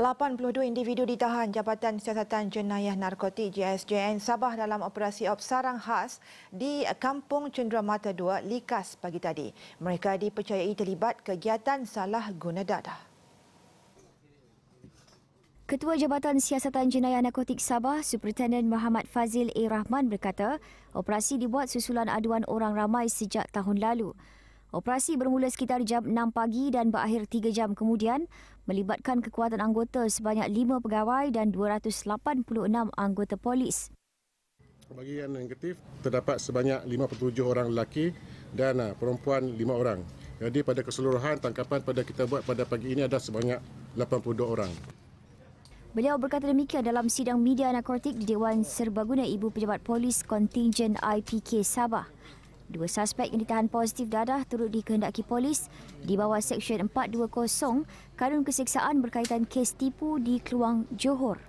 82 individu ditahan Jabatan Siasatan Jenayah Narkotik JSJN Sabah dalam operasi op sarang khas di Kampung Cenderamata 2 Likas pagi tadi. Mereka dipercayai terlibat kegiatan salah guna dadah. Ketua Jabatan Siasatan Jenayah Narkotik Sabah, Superintendent Muhammad Fazil A. Rahman berkata, operasi dibuat susulan aduan orang ramai sejak tahun lalu. Operasi bermula sekitar jam 6 pagi dan berakhir 3 jam kemudian melibatkan kekuatan anggota sebanyak 5 pegawai dan 286 anggota polis. Bagi yang negatif, terdapat sebanyak 57 orang lelaki dan uh, perempuan 5 orang. Jadi pada keseluruhan tangkapan pada kita buat pada pagi ini ada sebanyak 82 orang. Beliau berkata demikian dalam sidang media narkotik di Dewan Serbaguna Ibu Pejabat Polis Kontingen IPK Sabah. Dua suspek yang ditahan positif dadah turut dikehendaki polis di bawah Seksyen 420 Kanun Keseksaan berkaitan kes tipu di Keluang, Johor.